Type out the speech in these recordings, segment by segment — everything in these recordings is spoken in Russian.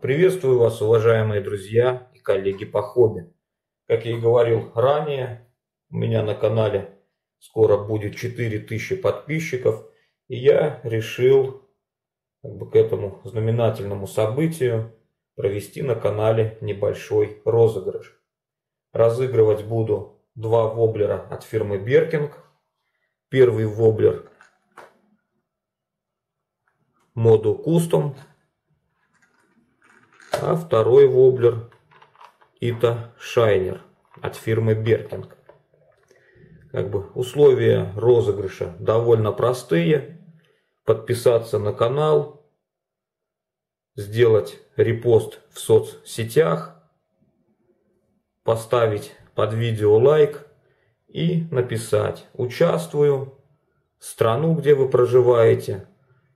Приветствую вас, уважаемые друзья и коллеги по хобби. Как я и говорил ранее, у меня на канале скоро будет 4000 подписчиков, и я решил как бы, к этому знаменательному событию провести на канале небольшой розыгрыш. Разыгрывать буду два воблера от фирмы Беркинг. Первый воблер моду Custom а второй воблер Ита Шайнер от фирмы Беркинг. Как бы условия розыгрыша довольно простые. Подписаться на канал, сделать репост в соцсетях, поставить под видео лайк и написать «Участвую», страну, где вы проживаете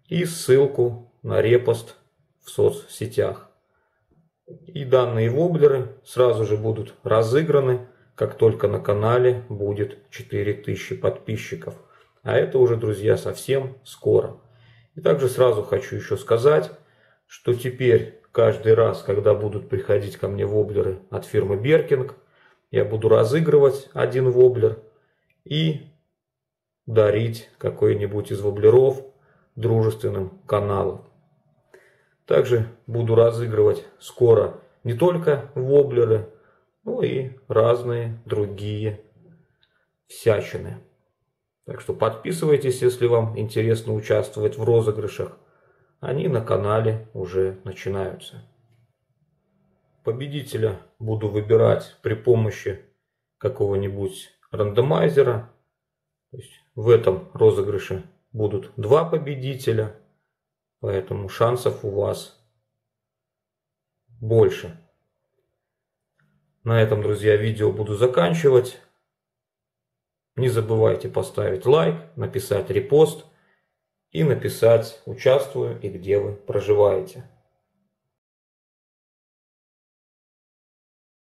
и ссылку на репост в соцсетях. И данные воблеры сразу же будут разыграны, как только на канале будет 4000 подписчиков. А это уже, друзья, совсем скоро. И также сразу хочу еще сказать, что теперь каждый раз, когда будут приходить ко мне воблеры от фирмы Беркинг, я буду разыгрывать один воблер и дарить какой-нибудь из воблеров дружественным каналам. Также буду разыгрывать скоро не только воблеры, но и разные другие всячины. Так что подписывайтесь, если вам интересно участвовать в розыгрышах. Они на канале уже начинаются. Победителя буду выбирать при помощи какого-нибудь рандомайзера. То есть в этом розыгрыше будут два победителя – Поэтому шансов у вас больше. На этом, друзья, видео буду заканчивать. Не забывайте поставить лайк, написать репост и написать «Участвую» и где вы проживаете.